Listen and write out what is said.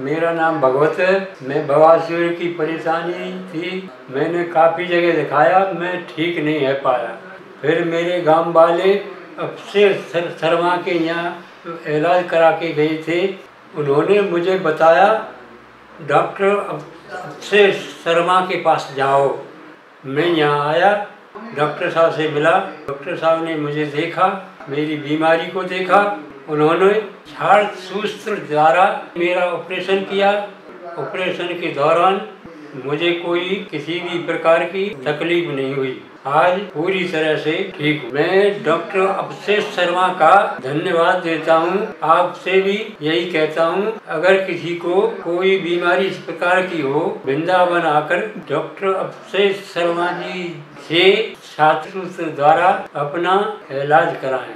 मेरा नाम भगवत है। मैं बवासीर की परेशानी थी। मैंने काफ़ी जगह दिखाया, मैं ठीक नहीं है पाया। फिर मेरे गाँव वाले अब से शर्मा के यहाँ इलाज करा के गए थे। उन्होंने मुझे बताया, डॉक्टर से शर्मा के पास जाओ। मैं यहाँ आया, डॉक्टर साहब से मिला। डॉक्टर साहब ने मुझे देखा, मेरी बीमारी को देखा। उन्होंने छाड़ सूत्र द्वारा मेरा ऑपरेशन किया। ऑपरेशन के दौरान मुझे कोई किसी भी प्रकार की तकलीफ़ नहीं हुई। आज पूरी तरह से ठीक मैं डॉक्टर अभिषेक शर्मा का धन्यवाद देता हूँ। आपसे भी यही कहता हूँ, अगर किसी को कोई बीमारी इस प्रकार की हो, वृंदावन आकर डॉक्टर अभिषेक शर्मा जी से छात्र द्वारा अपना इलाज कराएँ।